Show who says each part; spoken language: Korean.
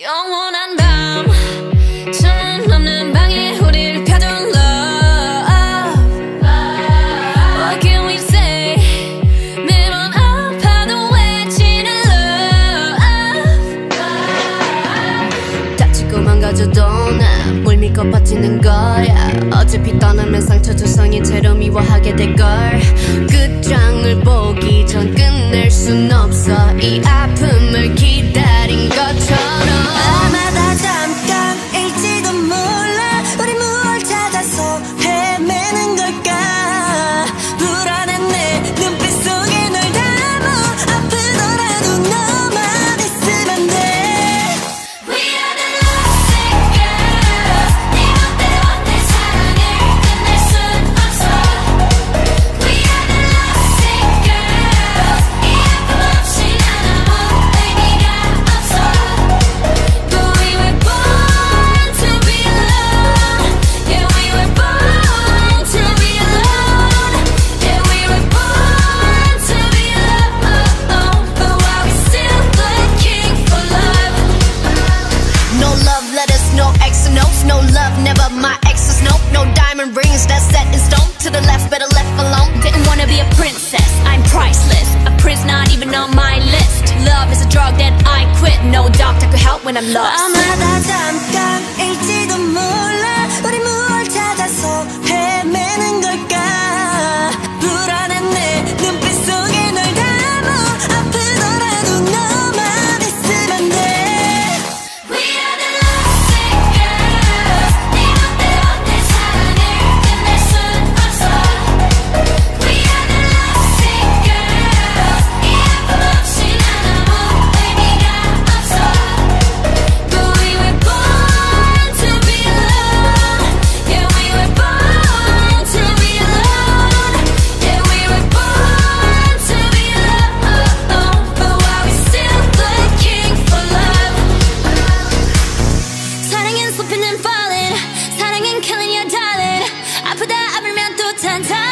Speaker 1: 영원한 밤 창문 없는 방에 우릴 펴준 love What can we say 매번 아파도 외치는 love. 다치고 망가져도 나물 믿고 버티는 거야. 어차피 떠나면 상처 조성이 채로 미워하게 될걸. Good 그 job I put that I quit. No doctor could help when I'm lost.
Speaker 2: spend time